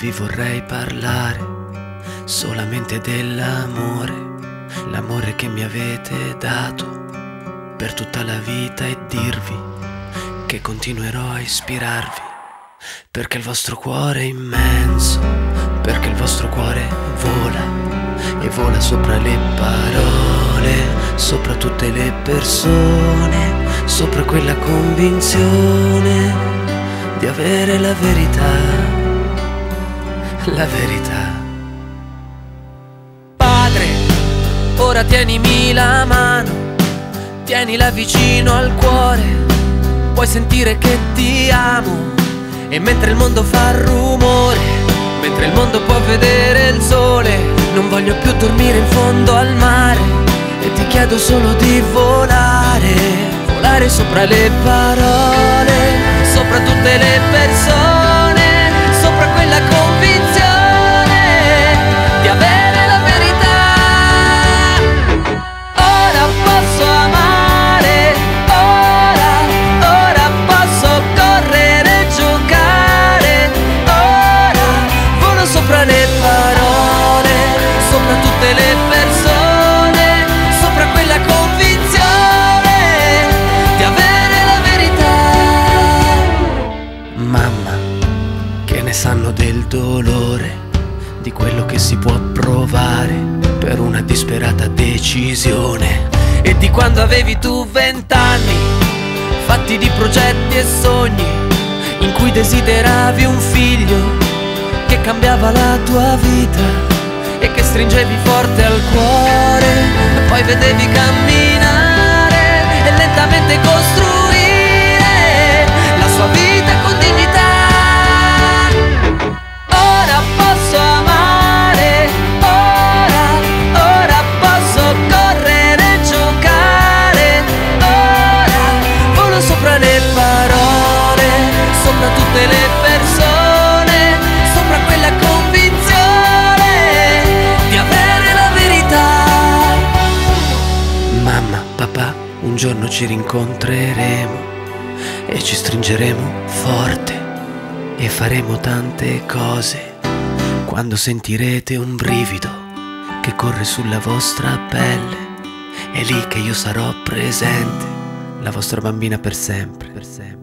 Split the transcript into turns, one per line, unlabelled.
vi vorrei parlare solamente dell'amore, l'amore che mi avete dato per tutta la vita e dirvi che continuerò a ispirarvi, perché il vostro cuore è immenso, perché il vostro cuore vola e vola sopra le parole, sopra tutte le persone, sopra quella convinzione di avere la verità, la verità.
Padre, ora tienimi la mano, tienila vicino al cuore, puoi sentire che ti amo e mentre il mondo fa rumore, mentre il mondo può vedere il sole, non voglio più dormire in fondo al mare e ti chiedo solo di volare, volare sopra le parole, di
quello che si può provare per una disperata decisione.
E di quando avevi tu vent'anni, fatti di progetti e sogni, in cui desideravi un figlio che cambiava la tua vita e che stringevi forte al cuore, poi vedevi camminare e lentamente costruire
giorno ci rincontreremo e ci stringeremo forte e faremo tante cose. Quando sentirete un brivido che corre sulla vostra pelle, è lì che io sarò presente, la vostra bambina per sempre, per sempre.